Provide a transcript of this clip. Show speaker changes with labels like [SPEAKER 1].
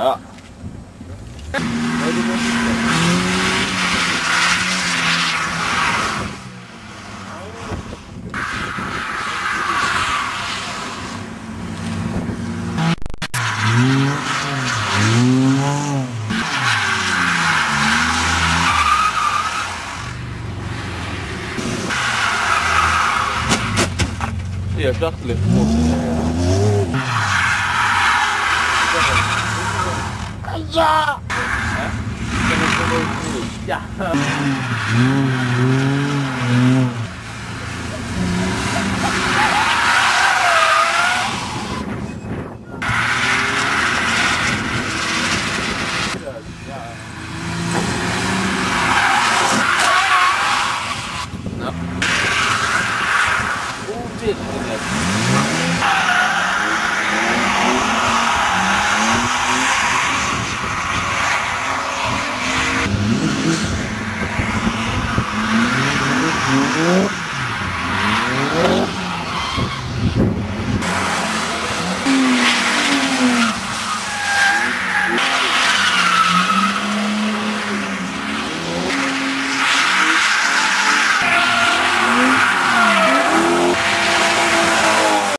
[SPEAKER 1] Ja. Ja, dachtelijk. Ninja! Yeah. No. did Uhum.